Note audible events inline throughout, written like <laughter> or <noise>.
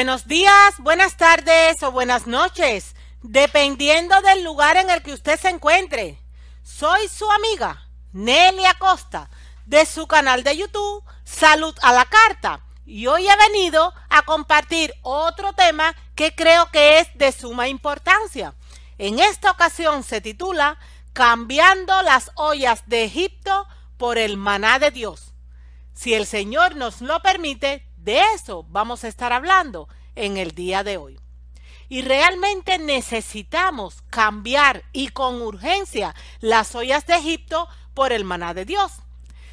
Buenos días, buenas tardes o buenas noches, dependiendo del lugar en el que usted se encuentre. Soy su amiga Nelly Acosta de su canal de YouTube Salud a la Carta y hoy he venido a compartir otro tema que creo que es de suma importancia. En esta ocasión se titula Cambiando las ollas de Egipto por el maná de Dios. Si el Señor nos lo permite, de eso vamos a estar hablando en el día de hoy. Y realmente necesitamos cambiar y con urgencia las ollas de Egipto por el maná de Dios.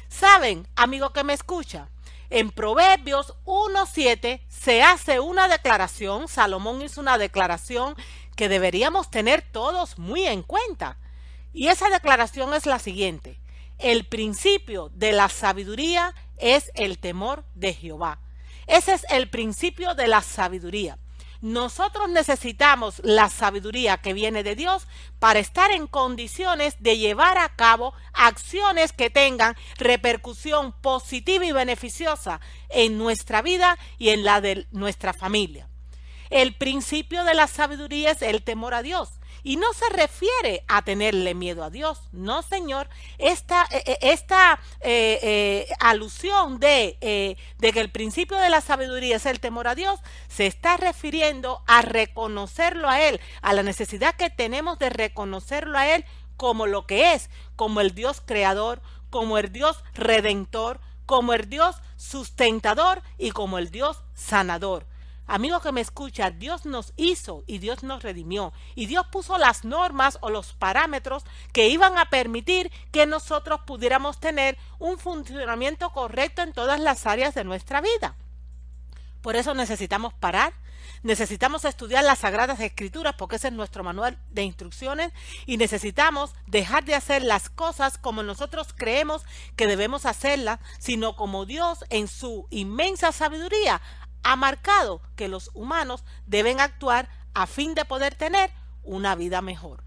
Saben, amigo que me escucha, en Proverbios 1.7 se hace una declaración, Salomón hizo una declaración que deberíamos tener todos muy en cuenta. Y esa declaración es la siguiente. El principio de la sabiduría es el temor de Jehová. Ese es el principio de la sabiduría. Nosotros necesitamos la sabiduría que viene de Dios para estar en condiciones de llevar a cabo acciones que tengan repercusión positiva y beneficiosa en nuestra vida y en la de nuestra familia. El principio de la sabiduría es el temor a Dios. Y no se refiere a tenerle miedo a Dios, no Señor. Esta, eh, eh, esta eh, alusión de, de que el principio de la sabiduría es el temor a Dios, se está refiriendo a reconocerlo a Él, a la necesidad que tenemos de reconocerlo a Él como lo que es, como el Dios creador, como el Dios redentor, como el Dios sustentador y como el Dios sanador. Amigo que me escucha, Dios nos hizo y Dios nos redimió. Y Dios puso las normas o los parámetros que iban a permitir que nosotros pudiéramos tener un funcionamiento correcto en todas las áreas de nuestra vida. Por eso necesitamos parar, necesitamos estudiar las Sagradas Escrituras porque ese es nuestro manual de instrucciones y necesitamos dejar de hacer las cosas como nosotros creemos que debemos hacerlas, sino como Dios en su inmensa sabiduría ha marcado que los humanos deben actuar a fin de poder tener una vida mejor.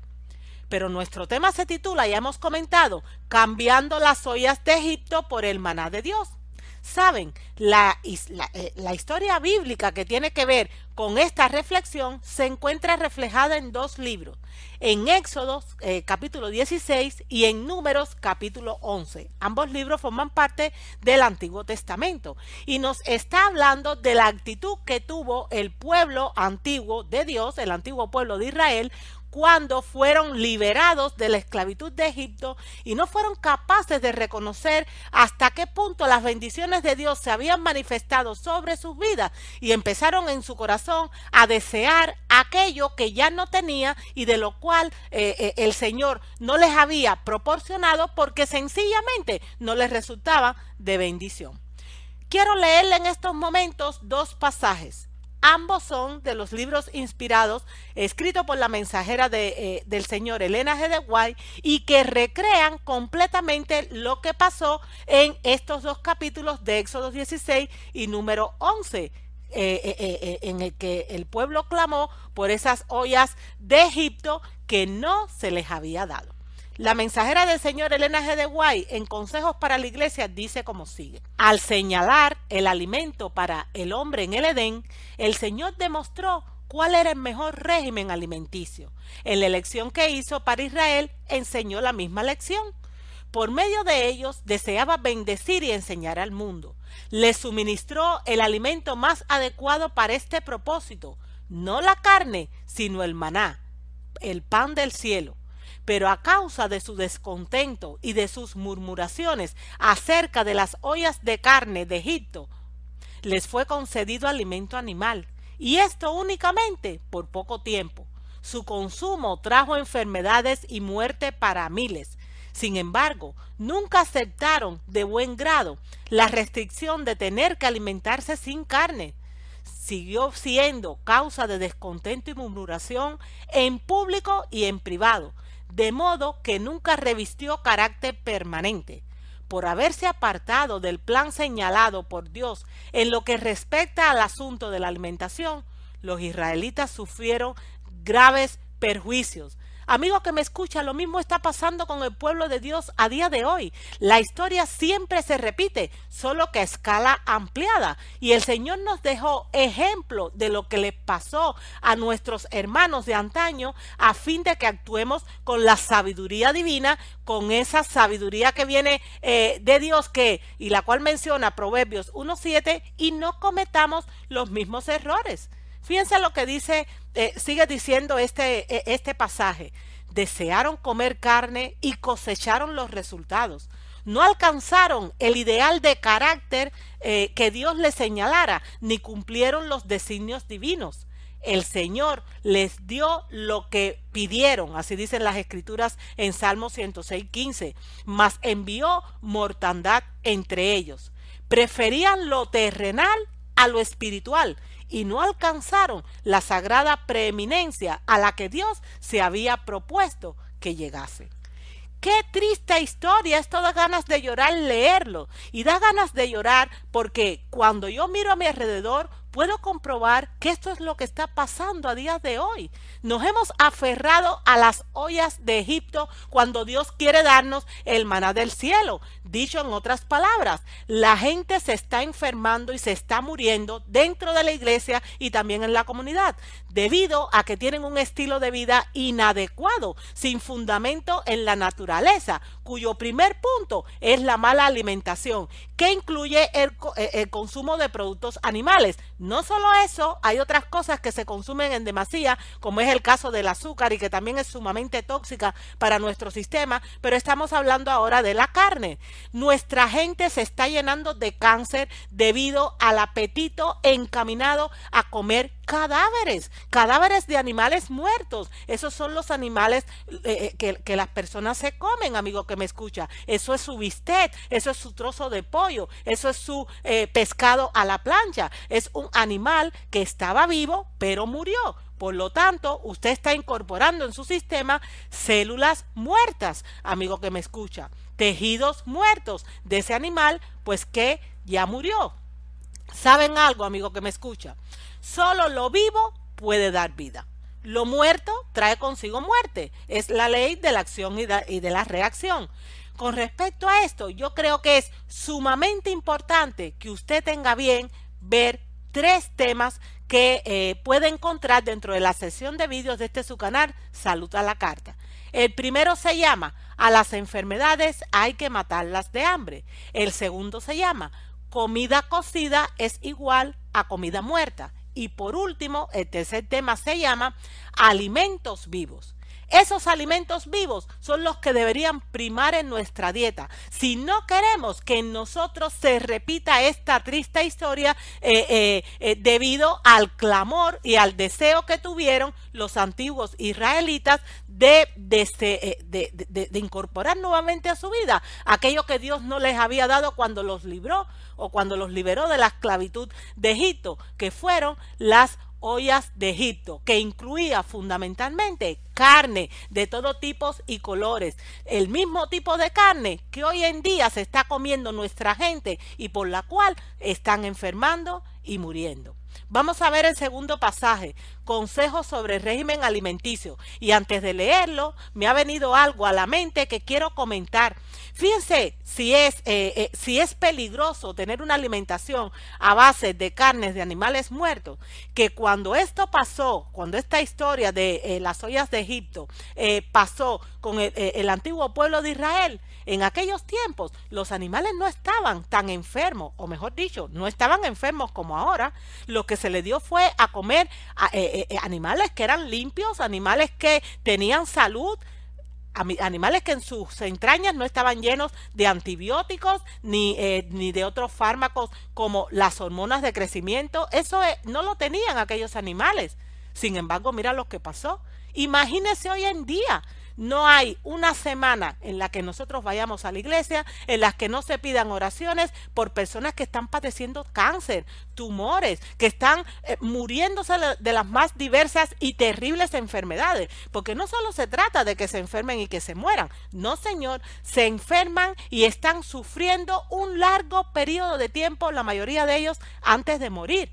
Pero nuestro tema se titula, ya hemos comentado, cambiando las ollas de Egipto por el maná de Dios. Saben, la, eh, la, historia bíblica que tiene que ver con esta reflexión se encuentra reflejada en dos libros, en Éxodo eh, capítulo 16 y en Números capítulo 11. Ambos libros forman parte del Antiguo Testamento y nos está hablando de la actitud que tuvo el pueblo antiguo de Dios, el antiguo pueblo de Israel, cuando fueron liberados de la esclavitud de Egipto y no fueron capaces de reconocer hasta qué punto las bendiciones de Dios se habían manifestado sobre sus vidas y empezaron en su corazón a desear aquello que ya no tenía y de lo cual eh, eh, el Señor no les había proporcionado porque sencillamente no les resultaba de bendición. Quiero leerle en estos momentos dos pasajes. Ambos son de los libros inspirados escritos por la mensajera de, eh, del señor Elena G. de White y que recrean completamente lo que pasó en estos dos capítulos de Éxodo 16 y número 11. Eh, eh, en el que el pueblo clamó por esas ollas de Egipto que no se les había dado. La mensajera del Señor Elena G. de Guay en Consejos para la Iglesia dice como sigue. Al señalar el alimento para el hombre en el Edén, el Señor demostró cuál era el mejor régimen alimenticio. En la elección que hizo para Israel enseñó la misma lección. Por medio de ellos deseaba bendecir y enseñar al mundo. Le suministró el alimento más adecuado para este propósito, no la carne, sino el maná, el pan del cielo pero a causa de su descontento y de sus murmuraciones acerca de las ollas de carne de Egipto, les fue concedido alimento animal, y esto únicamente por poco tiempo. Su consumo trajo enfermedades y muerte para miles. Sin embargo, nunca aceptaron de buen grado la restricción de tener que alimentarse sin carne. Siguió siendo causa de descontento y murmuración en público y en privado, de modo que nunca revistió carácter permanente. Por haberse apartado del plan señalado por Dios en lo que respecta al asunto de la alimentación, los israelitas sufrieron graves perjuicios. Amigo que me escucha, lo mismo está pasando con el pueblo de Dios a día de hoy. La historia siempre se repite, solo que a escala ampliada. Y el Señor nos dejó ejemplo de lo que le pasó a nuestros hermanos de antaño a fin de que actuemos con la sabiduría divina, con esa sabiduría que viene eh, de Dios que y la cual menciona Proverbios 1.7 y no cometamos los mismos errores. Fíjense lo que dice, eh, sigue diciendo este, e, este pasaje. Desearon comer carne y cosecharon los resultados. No alcanzaron el ideal de carácter eh, que Dios les señalara, ni cumplieron los designios divinos. El Señor les dio lo que pidieron, así dicen las escrituras en Salmo 106, 15, mas envió mortandad entre ellos. Preferían lo terrenal a lo espiritual y no alcanzaron la sagrada preeminencia a la que Dios se había propuesto que llegase. Qué triste historia, esto da ganas de llorar leerlo y da ganas de llorar porque cuando yo miro a mi alrededor puedo comprobar que esto es lo que está pasando a día de hoy. Nos hemos aferrado a las ollas de Egipto cuando Dios quiere darnos el maná del cielo. Dicho en otras palabras, la gente se está enfermando y se está muriendo dentro de la iglesia y también en la comunidad, debido a que tienen un estilo de vida inadecuado, sin fundamento en la naturaleza, cuyo primer punto es la mala alimentación, que incluye el, eh, el consumo de productos animales no solo eso, hay otras cosas que se consumen en demasía, como es el caso del azúcar y que también es sumamente tóxica para nuestro sistema, pero estamos hablando ahora de la carne. Nuestra gente se está llenando de cáncer debido al apetito encaminado a comer cadáveres, cadáveres de animales muertos. Esos son los animales eh, eh, que, las personas se comen, amigo que me escucha. Eso es su bistec, eso es su trozo de pollo, eso es su eh, pescado a la plancha. Es un animal que estaba vivo, pero murió. Por lo tanto, usted está incorporando en su sistema células muertas, amigo que me escucha, tejidos muertos de ese animal, pues que ya murió. ¿Saben algo, amigo que me escucha? Solo lo vivo puede dar vida. Lo muerto trae consigo muerte. Es la ley de la acción y de, la reacción. Con respecto a esto, yo creo que es sumamente importante que usted tenga bien ver tres temas que eh, puede encontrar dentro de la sesión de vídeos de este su canal, Salud a la Carta. El primero se llama A las enfermedades hay que matarlas de hambre. El segundo se llama Comida cocida es igual a comida muerta. Y por último, el tercer tema se llama alimentos vivos. Esos alimentos vivos son los que deberían primar en nuestra dieta. Si no queremos que en nosotros se repita esta triste historia eh, eh, eh, debido al clamor y al deseo que tuvieron los antiguos israelitas de, de, incorporar nuevamente a su vida aquello que Dios no les había dado cuando los libró o cuando los liberó de la esclavitud de Egipto, que fueron las ollas de Egipto, que incluía fundamentalmente carne de todo tipo y colores, el mismo tipo de carne que hoy en día se está comiendo nuestra gente y por la cual están enfermando y muriendo. Vamos a ver el segundo pasaje, consejos sobre régimen alimenticio. Y antes de leerlo, me ha venido algo a la mente que quiero comentar. Fíjense si es, eh, eh, si es peligroso tener una alimentación a base de carnes de animales muertos, que cuando esto pasó, cuando esta historia de eh, las ollas de Egipto pasó con el antiguo pueblo de Israel, en aquellos tiempos los animales no estaban tan enfermos, o mejor dicho, no estaban enfermos como ahora. Lo que se le dio fue a comer eh, animales que eran limpios, animales que tenían salud, animales que en sus entrañas no estaban llenos de antibióticos ni, eh, ni de otros fármacos como las hormonas de crecimiento. Eso no lo tenían aquellos animales. Sin embargo, mira lo que pasó. Imagínese hoy en día no hay una semana en la que nosotros vayamos a la iglesia, en las que no se pidan oraciones por personas que están padeciendo cáncer, tumores, que están eh, muriéndose de las más diversas y terribles enfermedades. Porque no solo se trata de que se enfermen y que se mueran. No, señor, se enferman y están sufriendo un largo periodo de tiempo, la mayoría de ellos, antes de morir.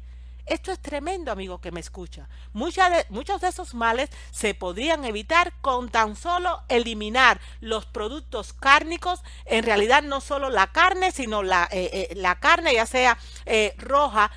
Esto es tremendo, amigo que me escucha. muchos de esos males se podrían evitar con tan solo eliminar los productos cárnicos, en realidad no solo la carne, sino la, eh, eh, la carne ya sea eh, roja,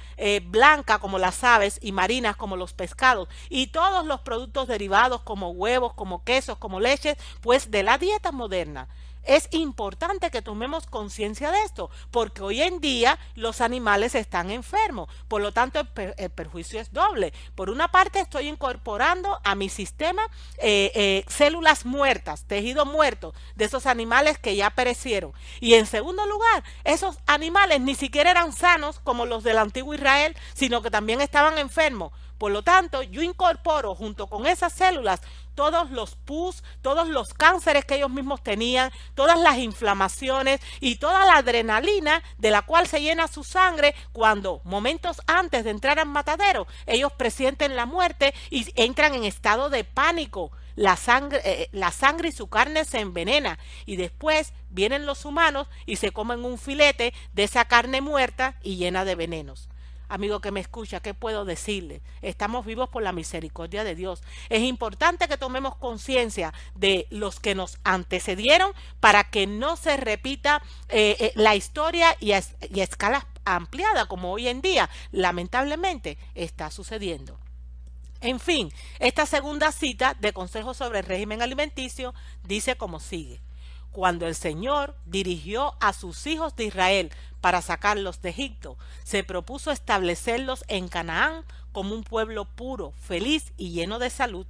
blanca como las aves y marinas como los pescados y todos los productos derivados como huevos, como quesos, como leches, pues de la dieta moderna. Es importante que tomemos conciencia de esto, porque hoy en día los animales están enfermos, por lo tanto el, perjuicio es doble. Por una parte estoy incorporando a mi sistema eh, eh, células muertas, tejido muerto de esos animales que ya perecieron. Y en segundo lugar, esos animales ni siquiera eran sanos como los del antiguo Israel, sino que también estaban enfermos. Por lo tanto, yo incorporo junto con esas células todos los pus, todos los cánceres que ellos mismos tenían, todas las inflamaciones y toda la adrenalina de la cual se llena su sangre cuando momentos antes de entrar al matadero ellos presienten la muerte y entran en estado de pánico. La sangre, eh, la sangre y su carne se envenena y después vienen los humanos y se comen un filete de esa carne muerta y llena de venenos. Amigo que me escucha, ¿qué puedo decirle? Estamos vivos por la misericordia de Dios. Es importante que tomemos conciencia de los que nos antecedieron para que no se repita eh, eh, la historia y a, y a escala ampliada como hoy en día lamentablemente está sucediendo. En fin, esta segunda cita de Consejo sobre el régimen alimenticio dice como sigue cuando el Señor dirigió a sus hijos de Israel para sacarlos de Egipto, se propuso establecerlos en Canaán como un pueblo puro, feliz y lleno de salud.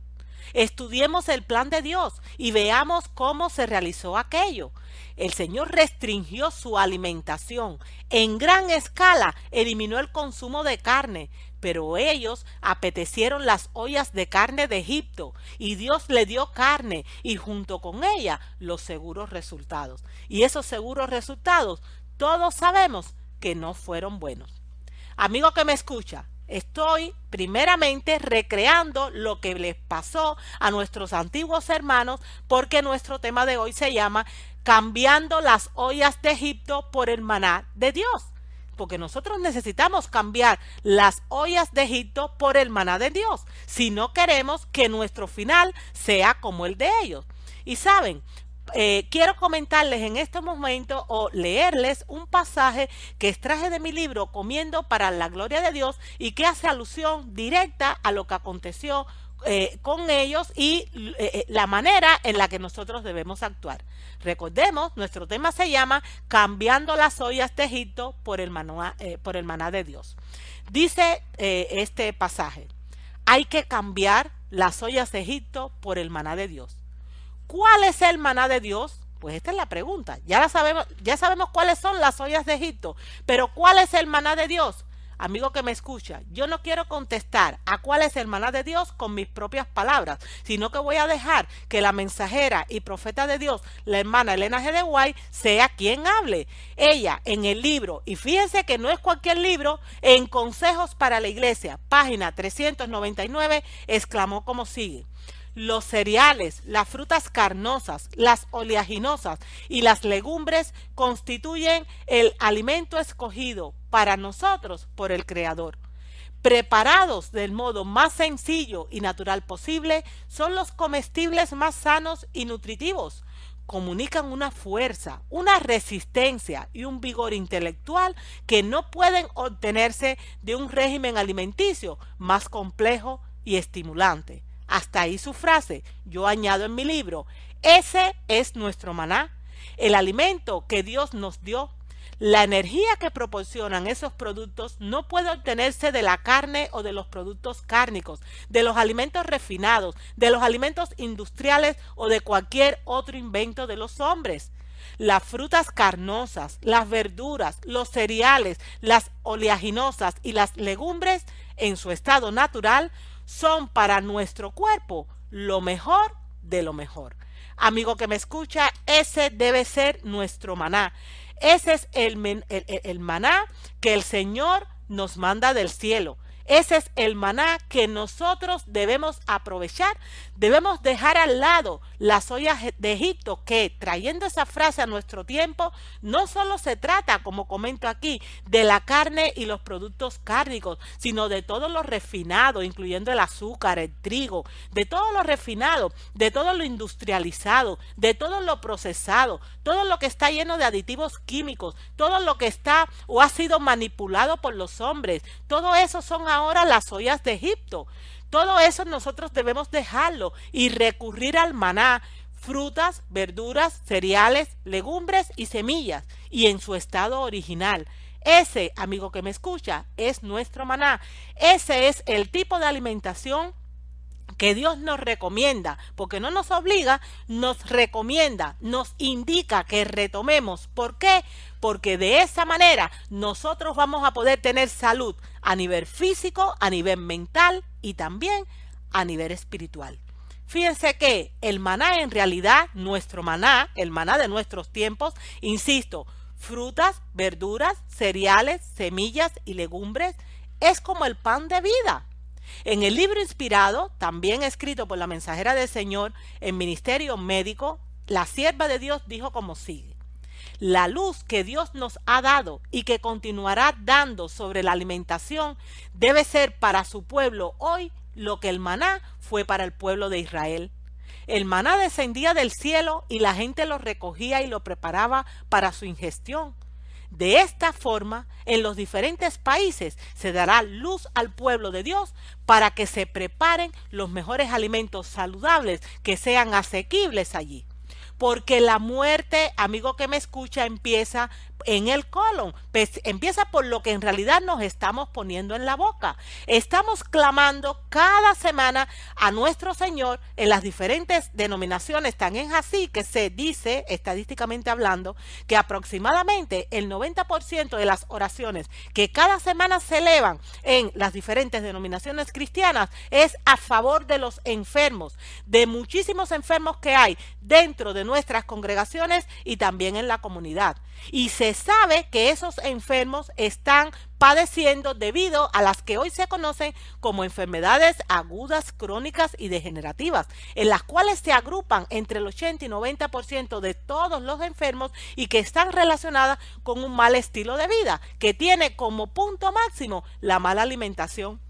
Estudiemos el plan de Dios y veamos cómo se realizó aquello. El Señor restringió su alimentación. En gran escala eliminó el consumo de carne, pero ellos apetecieron las ollas de carne de Egipto y Dios le dio carne y junto con ella los seguros resultados. Y esos seguros resultados todos sabemos que no fueron buenos. Amigo que me escucha, estoy primeramente recreando lo que les pasó a nuestros antiguos hermanos porque nuestro tema de hoy se llama cambiando las ollas de Egipto por el maná de Dios. Porque nosotros necesitamos cambiar las ollas de Egipto por el maná de Dios si no queremos que nuestro final sea como el de ellos. Y saben, eh, quiero comentarles en este momento o leerles un pasaje que extraje de mi libro Comiendo para la Gloria de Dios y que hace alusión directa a lo que aconteció eh, con ellos y eh, la manera en la que nosotros debemos actuar. Recordemos, nuestro tema se llama Cambiando las ollas de Egipto por el, por el maná de Dios. Dice este pasaje, hay que cambiar las ollas de Egipto por el maná de Dios. ¿Cuál es el maná de Dios? Pues esta es la pregunta. Ya la sabemos, ya sabemos cuáles son las ollas de Egipto, pero ¿cuál es el maná de Dios? Amigo que me escucha, yo no quiero contestar a cuál es el maná de Dios con mis propias palabras, sino que voy a dejar que la mensajera y profeta de Dios, la hermana Elena G. de Guay, sea quien hable. Ella en el libro, y fíjense que no es cualquier libro, en Consejos para la Iglesia, página 399, exclamó como sigue los cereales, las frutas carnosas, las oleaginosas y las legumbres constituyen el alimento escogido para nosotros por el Creador. Preparados del modo más sencillo y natural posible, son los comestibles más sanos y nutritivos. Comunican una fuerza, una resistencia y un vigor intelectual que no pueden obtenerse de un régimen alimenticio más complejo y estimulante. Hasta ahí su frase. Yo añado en mi libro, ese es nuestro maná, el alimento que Dios nos dio. La energía que proporcionan esos productos no puede obtenerse de la carne o de los productos cárnicos, de los alimentos refinados, de los alimentos industriales o de cualquier otro invento de los hombres. Las frutas carnosas, las verduras, los cereales, las oleaginosas y las legumbres en su estado natural son para nuestro cuerpo lo mejor de lo mejor. Amigo que me escucha, ese debe ser nuestro maná. Ese es el, el, maná que el Señor nos manda del cielo. Ese es el maná que nosotros debemos aprovechar. Debemos dejar al lado las ollas de Egipto, que trayendo esa frase a nuestro tiempo, no solo se trata, como comento aquí, de la carne y los productos cárnicos, sino de todo lo refinado, incluyendo el azúcar, el trigo, de todo lo refinado, de todo lo industrializado, de todo lo procesado, todo lo que está lleno de aditivos químicos, todo lo que está o ha sido manipulado por los hombres, todo eso son ahora las ollas de Egipto. Todo eso nosotros debemos dejarlo y recurrir al maná, frutas, verduras, cereales, legumbres y semillas, y en su estado original. Ese, amigo que me escucha, es nuestro maná. Ese es el tipo de alimentación que Dios nos recomienda, porque no nos obliga, nos recomienda, nos indica que retomemos. ¿Por qué? Porque de esa manera nosotros vamos a poder tener salud a nivel físico, a nivel mental y también a nivel espiritual. Fíjense que el maná en realidad, nuestro maná, el maná de nuestros tiempos, insisto, frutas, verduras, cereales, semillas y legumbres, es como el pan de vida. En el libro inspirado, también escrito por la mensajera del Señor en Ministerio Médico, la sierva de Dios dijo como sigue. La luz que Dios nos ha dado y que continuará dando sobre la alimentación debe ser para su pueblo hoy lo que el maná fue para el pueblo de Israel. El maná descendía del cielo y la gente lo recogía y lo preparaba para su ingestión. De esta forma, en los diferentes países se dará luz al pueblo de Dios para que se preparen los mejores alimentos saludables que sean asequibles allí porque la muerte, amigo que me escucha, empieza en el colon. Pues, empieza por lo que en realidad nos estamos poniendo en la boca. Estamos clamando cada semana a nuestro Señor en las diferentes denominaciones, tan es así que se dice, estadísticamente hablando, que aproximadamente el 90% de las oraciones que cada semana se elevan en las diferentes denominaciones cristianas es a favor de los enfermos, de muchísimos enfermos que hay dentro de nuestras congregaciones y también en la comunidad. Y se sabe que esos enfermos están padeciendo debido a las que hoy se conocen como enfermedades agudas, crónicas y degenerativas, en las cuales se agrupan entre el 80 y 90% de todos los enfermos y que están relacionadas con un mal estilo de vida, que tiene como punto máximo la mala alimentación.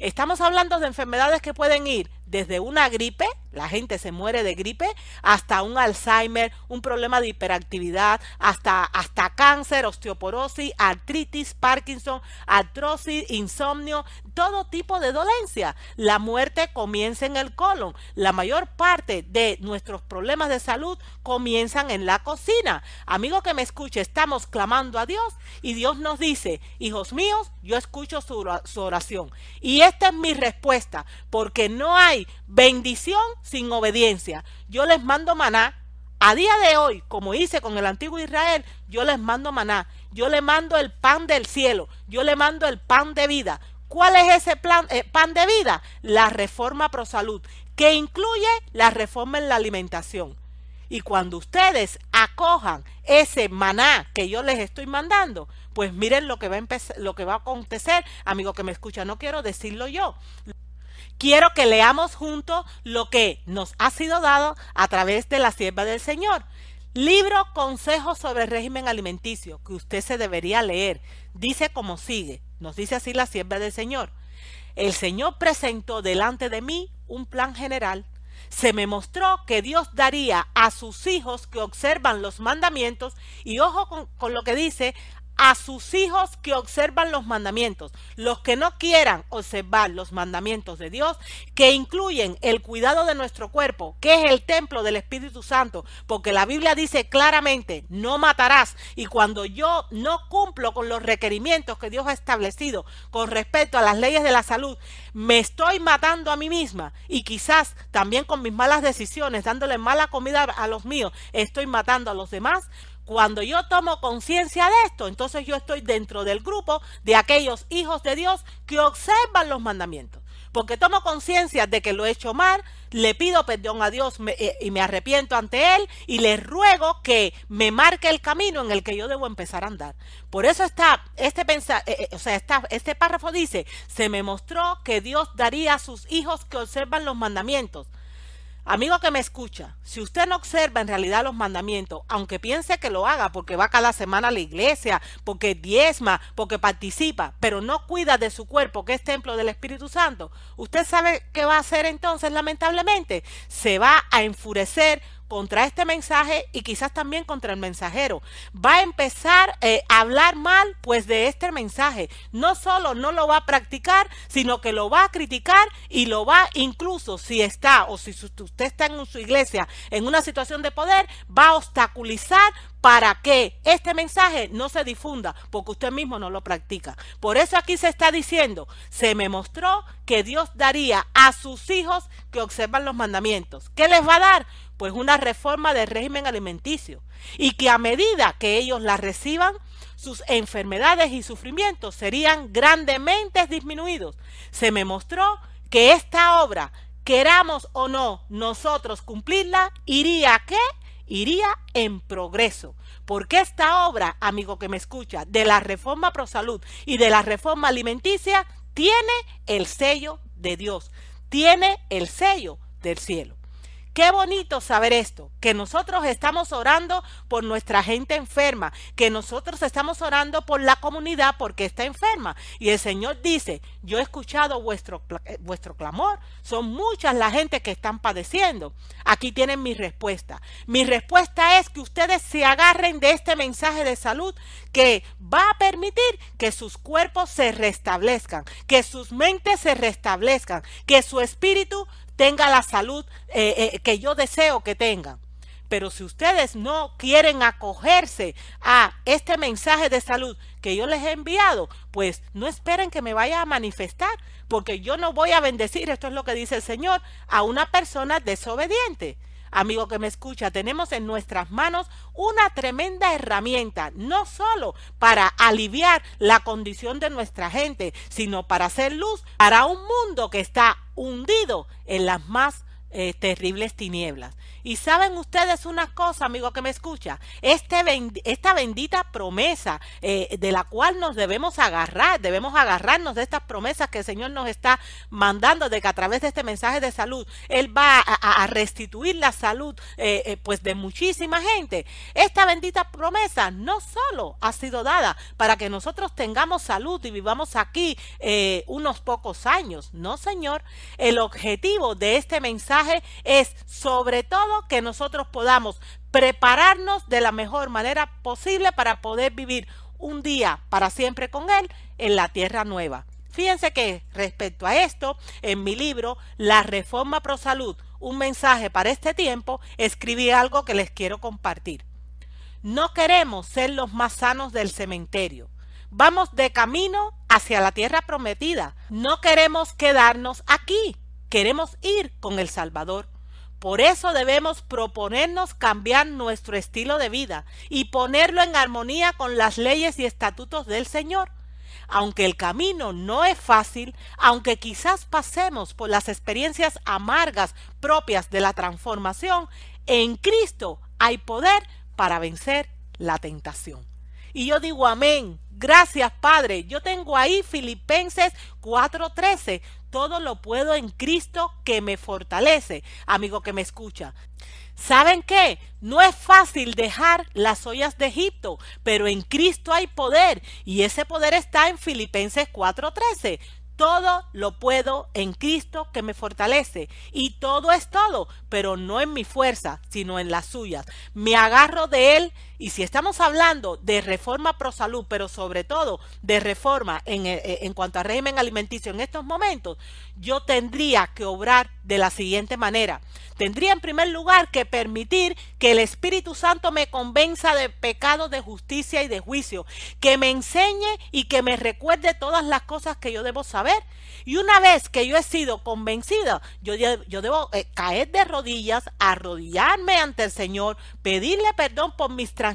Estamos hablando de enfermedades que pueden ir desde una gripe, la gente se muere de gripe, hasta un Alzheimer, un problema de hiperactividad, hasta, hasta cáncer, osteoporosis, artritis, Parkinson, artrosis, insomnio, todo tipo de dolencia. La muerte comienza en el colon. La mayor parte de nuestros problemas de salud comienzan en la cocina. Amigo que me escuche, estamos clamando a Dios y Dios nos dice, hijos míos, yo escucho su, su oración. Y esta es mi respuesta, porque no hay bendición sin obediencia. Yo les mando maná. A día de hoy, como hice con el antiguo Israel, yo les mando maná. Yo le mando el pan del cielo. Yo le mando el pan de vida. ¿Cuál es ese plan, eh, pan de vida? La reforma pro salud, que incluye la reforma en la alimentación. Y cuando ustedes acojan ese maná que yo les estoy mandando, pues miren lo que va a lo que va a acontecer, amigo que me escucha, no quiero decirlo yo quiero que leamos juntos lo que nos ha sido dado a través de la sierva del Señor. Libro Consejos sobre régimen alimenticio, que usted se debería leer. Dice como sigue, nos dice así la sierva del Señor. El Señor presentó delante de mí un plan general. Se me mostró que Dios daría a sus hijos que observan los mandamientos, y ojo con lo que dice, a sus hijos que observan los mandamientos. Los que no quieran observar los mandamientos de Dios, que incluyen el cuidado de nuestro cuerpo, que es el templo del Espíritu Santo, porque la Biblia dice claramente, no matarás. Y cuando yo no cumplo con los requerimientos que Dios ha establecido con respecto a las leyes de la salud, me estoy matando a mí misma y quizás también con mis malas decisiones, dándole mala comida a los míos, estoy matando a los demás. Cuando yo tomo conciencia de esto, entonces yo estoy dentro del grupo de aquellos hijos de Dios que observan los mandamientos. porque tomo conciencia de que lo he hecho mal, le pido perdón a Dios eh, y me arrepiento ante Él y le ruego que me marque el camino en el que yo debo empezar a andar. Por eso está este pensa, eh, eh, o sea, está, este párrafo dice, se me mostró que Dios daría a sus hijos que observan los mandamientos. Amigo que me escucha, si usted no observa en realidad los mandamientos, aunque piense que lo haga porque va cada semana a la iglesia, porque diezma, porque participa, pero no cuida de su cuerpo que es templo del Espíritu Santo, usted sabe qué va a hacer entonces lamentablemente. Se va a enfurecer contra este mensaje y quizás también contra el mensajero. Va a empezar eh, a hablar mal pues de este mensaje. No solo no lo va a practicar, sino que lo va a criticar y lo va incluso si está o si usted está en su iglesia en una situación de poder, va a obstaculizar para que este mensaje no se difunda, porque usted mismo no lo practica. Por eso aquí se está diciendo, se me mostró que Dios daría a sus hijos que observan los mandamientos. ¿Qué les va a dar? Pues una reforma del régimen alimenticio. Y que a medida que ellos la reciban, sus enfermedades y sufrimientos serían grandemente disminuidos. Se me mostró que esta obra, queramos o no nosotros cumplirla, iría qué? iría en progreso. Porque esta obra, amigo que me escucha, de la reforma pro salud y de la reforma alimenticia, tiene el sello de Dios, tiene el sello del cielo. Qué bonito saber esto, que nosotros estamos orando por nuestra gente enferma, que nosotros estamos orando por la comunidad porque está enferma. Y el Señor dice, yo he escuchado vuestro, eh, vuestro clamor, son muchas la gente que están padeciendo. Aquí tienen mi respuesta. Mi respuesta es que ustedes se agarren de este mensaje de salud que va a permitir que sus cuerpos se restablezcan, que sus mentes se restablezcan, que su espíritu tenga la salud eh, eh, que yo deseo que tenga. Pero si ustedes no quieren acogerse a este mensaje de salud que yo les he enviado, pues no esperen que me vaya a manifestar, porque yo no voy a bendecir, esto es lo que dice el Señor, a una persona desobediente. Amigo que me escucha, tenemos en nuestras manos una tremenda herramienta, no solo para aliviar la condición de nuestra gente, sino para hacer luz para un mundo que está hundido en las más eh, terribles tinieblas. Y saben ustedes una cosa, amigo que me escucha, este esta bendita promesa eh, de la cual nos debemos agarrar, debemos agarrarnos de estas promesas que el Señor nos está mandando, de que a través de este mensaje de salud, Él va a, restituir la salud eh, pues de muchísima gente. Esta bendita promesa no solo ha sido dada para que nosotros tengamos salud y vivamos aquí unos pocos años, no Señor, el objetivo de este mensaje es sobre todo que nosotros podamos prepararnos de la mejor manera posible para poder vivir un día para siempre con Él en la tierra nueva. Fíjense que respecto a esto, en mi libro La Reforma Pro Salud, un mensaje para este tiempo, escribí algo que les quiero compartir. No queremos ser los más sanos del cementerio. Vamos de camino hacia la tierra prometida. No queremos quedarnos aquí queremos ir con el Salvador. Por eso debemos proponernos cambiar nuestro estilo de vida y ponerlo en armonía con las leyes y estatutos del Señor. Aunque el camino no es fácil, aunque quizás pasemos por las experiencias amargas propias de la transformación, en Cristo hay poder para vencer la tentación. Y yo digo amén. Gracias, Padre. Yo tengo ahí Filipenses 4:13. Todo lo puedo en Cristo que me fortalece. Amigo que me escucha. ¿Saben qué? No es fácil dejar las ollas de Egipto, pero en Cristo hay poder y ese poder está en Filipenses 4:13. Todo lo puedo en Cristo que me fortalece. Y todo es todo, pero no en mi fuerza, sino en las suyas. Me agarro de Él y si estamos hablando de reforma pro salud, pero sobre todo de reforma en, eh, en cuanto a régimen alimenticio en estos momentos, yo tendría que obrar de la siguiente manera. Tendría en primer lugar que permitir que el Espíritu Santo me convenza de pecado, de justicia y de juicio, que me enseñe y que me recuerde todas las cosas que yo debo saber. Y una vez que yo he sido convencida, yo, yo debo eh, caer de rodillas, arrodillarme ante el Señor, pedirle perdón por mis transgresiones,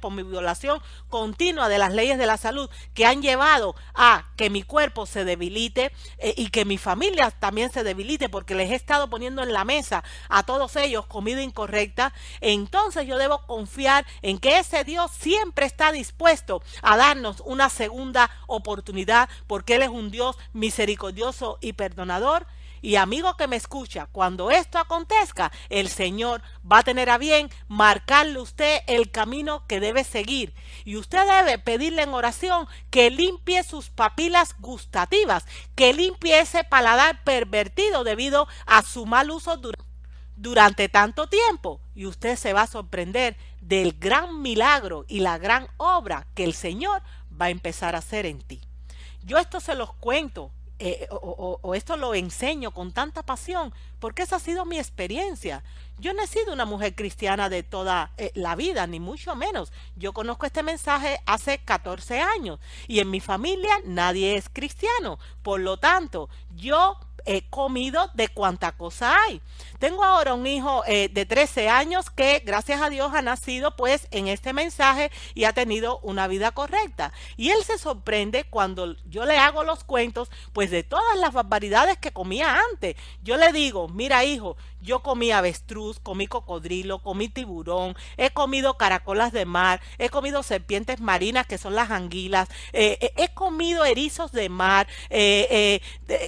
por mi violación continua de las leyes de la salud que han llevado a que mi cuerpo se debilite eh, y que mi familia también se debilite porque les he estado poniendo en la mesa a todos ellos comida incorrecta, entonces yo debo confiar en que ese Dios siempre está dispuesto a darnos una segunda oportunidad porque Él es un Dios misericordioso y perdonador. Y amigo que me escucha, cuando esto acontezca, el Señor va a tener a bien marcarle usted el camino que debe seguir. Y usted debe pedirle en oración que limpie sus papilas gustativas, que limpie ese paladar pervertido debido a su mal uso durante durante tanto tiempo y usted se va a sorprender del gran milagro y la gran obra que el Señor va a empezar a hacer en ti. Yo esto se los cuento eh, o, esto lo enseño con tanta pasión porque esa ha sido mi experiencia. Yo no he sido una mujer cristiana de toda eh, la vida, ni mucho menos. Yo conozco este mensaje hace 14 años y en mi familia nadie es cristiano. Por lo tanto, yo he comido de cuánta cosa hay. Tengo ahora un hijo eh, de 13 años que gracias a Dios ha nacido pues en este mensaje y ha tenido una vida correcta. Y él se sorprende cuando yo le hago los cuentos pues de todas las barbaridades que comía antes. Yo le digo, mira hijo, yo comí avestruz, comí cocodrilo, comí tiburón, he comido caracolas de mar, he comido serpientes marinas que son las anguilas, eh, eh, he comido erizos de mar, eh,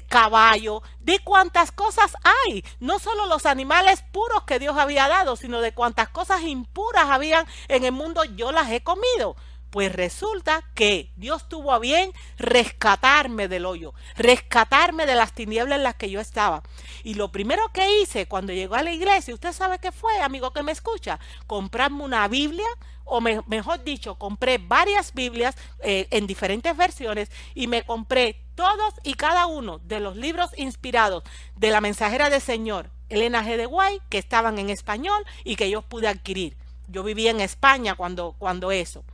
caballo, de cuántas cosas hay, no solo los animales puros que Dios había dado, sino de cuántas cosas impuras habían en el mundo, yo las he comido. Pues resulta que Dios tuvo a bien rescatarme del hoyo, rescatarme de las tinieblas en las que yo estaba. Y lo primero que hice cuando llegó a la iglesia, usted sabe qué fue, amigo que me escucha, comprarme una Biblia, o mejor dicho, compré varias Biblias eh, en diferentes versiones y me compré todos y cada uno de los libros inspirados de la mensajera del Señor, Elena G. de Guay, que estaban en español y que yo pude adquirir. Yo vivía en España cuando, cuando eso.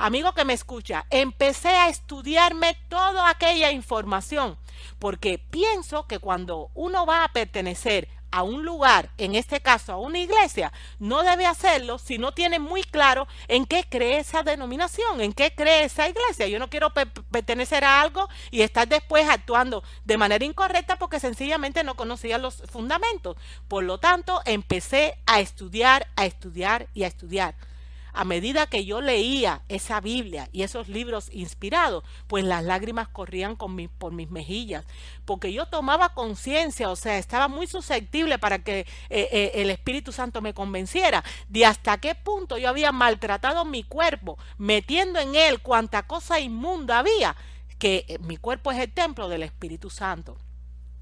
Amigo que me escucha, empecé a estudiarme toda aquella información, porque pienso que cuando uno va a pertenecer a un lugar, en este caso a una iglesia, no debe hacerlo si no tiene muy claro en qué cree esa denominación, en qué cree esa iglesia. Yo no quiero pertenecer a algo y estar después actuando de manera incorrecta porque sencillamente no conocía los fundamentos. Por lo tanto, empecé a estudiar, a estudiar y a estudiar a medida que yo leía esa Biblia y esos libros inspirados, pues las lágrimas corrían con por mis mejillas, porque yo tomaba conciencia, o sea, estaba muy susceptible para que eh, eh, el Espíritu Santo me convenciera de hasta qué punto yo había maltratado mi cuerpo, metiendo en él cuanta cosa inmunda había, que eh, mi cuerpo es el templo del Espíritu Santo.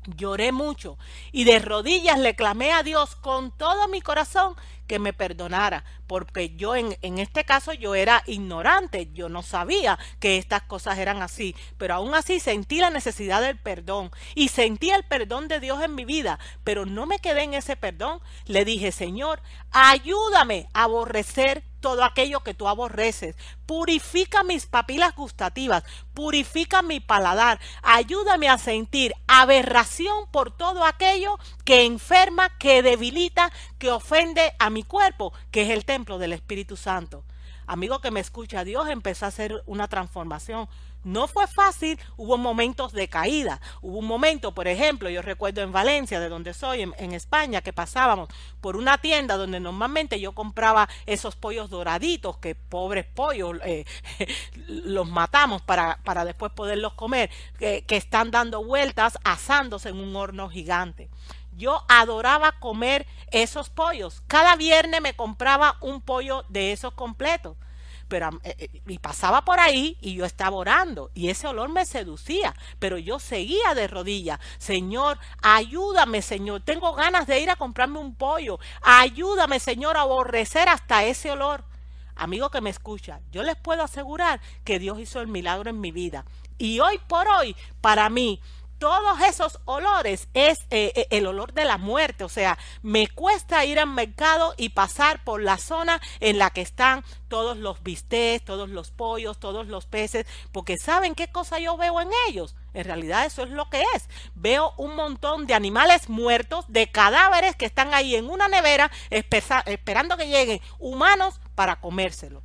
Lloré mucho y de rodillas le clamé a Dios con todo mi corazón que me perdonara, porque yo en, en, este caso yo era ignorante, yo no sabía que estas cosas eran así, pero aún así sentí la necesidad del perdón y sentí el perdón de Dios en mi vida, pero no me quedé en ese perdón, le dije, Señor, ayúdame a aborrecer todo aquello que tú aborreces. Purifica mis papilas gustativas, purifica mi paladar, ayúdame a sentir aberración por todo aquello que enferma, que debilita, que ofende a mi cuerpo, que es el templo del Espíritu Santo. Amigo que me escucha, Dios empezó a hacer una transformación. No fue fácil, hubo momentos de caída. Hubo un momento, por ejemplo, yo recuerdo en Valencia, de donde soy, en, España, que pasábamos por una tienda donde normalmente yo compraba esos pollos doraditos, que pobres pollos eh, <laughs> los matamos para, para, después poderlos comer, que están dando vueltas asándose en un horno gigante. Yo adoraba comer esos pollos. Cada viernes me compraba un pollo de esos completos. Pero eh, eh, y pasaba por ahí y yo estaba orando y ese olor me seducía, pero yo seguía de rodillas. Señor, ayúdame, Señor. Tengo ganas de ir a comprarme un pollo. Ayúdame, Señor, a aborrecer hasta ese olor. Amigo que me escucha, yo les puedo asegurar que Dios hizo el milagro en mi vida. Y hoy por hoy, para mí, todos esos olores es eh, eh, el olor de la muerte. O sea, me cuesta ir al mercado y pasar por la zona en la que están todos los bistecs, todos los pollos, todos los peces, porque ¿saben qué cosa yo veo en ellos? En realidad eso es lo que es. Veo un montón de animales muertos, de cadáveres que están ahí en una nevera esperando que lleguen humanos para comérselo.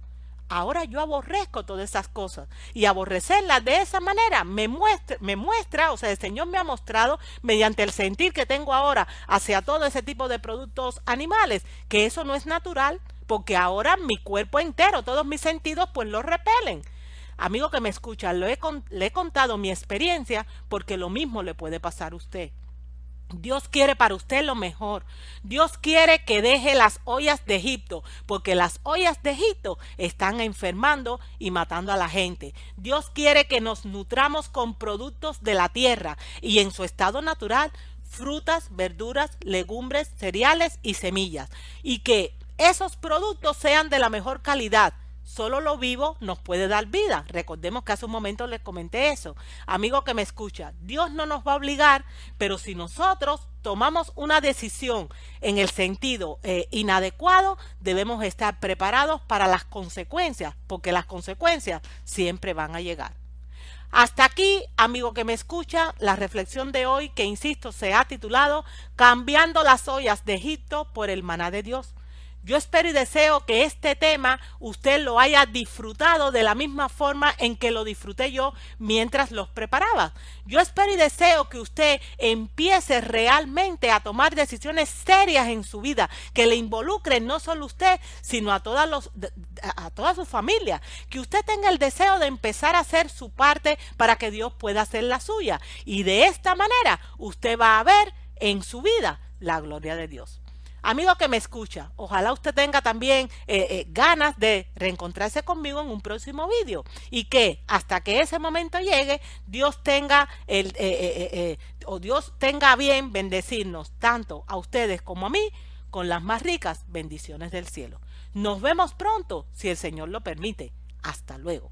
Ahora yo aborrezco todas esas cosas y aborrecerlas de esa manera me muestra, me muestra, o sea, el Señor me ha mostrado mediante el sentir que tengo ahora hacia todo ese tipo de productos animales, que eso no es natural, porque ahora mi cuerpo entero, todos mis sentidos, pues lo repelen. Amigo que me escucha, le he contado mi experiencia porque lo mismo le puede pasar a usted. Dios quiere para usted lo mejor. Dios quiere que deje las ollas de Egipto, porque las ollas de Egipto están enfermando y matando a la gente. Dios quiere que nos nutramos con productos de la tierra y en su estado natural, frutas, verduras, legumbres, cereales y semillas. Y que esos productos sean de la mejor calidad Solo lo vivo nos puede dar vida. Recordemos que hace un momento les comenté eso. Amigo que me escucha, Dios no nos va a obligar, pero si nosotros tomamos una decisión en el sentido eh, inadecuado, debemos estar preparados para las consecuencias, porque las consecuencias siempre van a llegar. Hasta aquí, amigo que me escucha, la reflexión de hoy que, insisto, se ha titulado Cambiando las ollas de Egipto por el maná de Dios. Yo espero y deseo que este tema usted lo haya disfrutado de la misma forma en que lo disfruté yo mientras los preparaba. Yo espero y deseo que usted empiece realmente a tomar decisiones serias en su vida, que le involucren no solo usted, sino a, todas los, a toda su familia. Que usted tenga el deseo de empezar a hacer su parte para que Dios pueda hacer la suya. Y de esta manera usted va a ver en su vida la gloria de Dios. Amigo que me escucha, ojalá usted tenga también eh, eh, ganas de reencontrarse conmigo en un próximo vídeo y que hasta que ese momento llegue, Dios tenga el eh, o Dios tenga bien bendecirnos tanto a ustedes como a mí con las más ricas bendiciones del cielo. Nos vemos pronto, si el Señor lo permite. Hasta luego.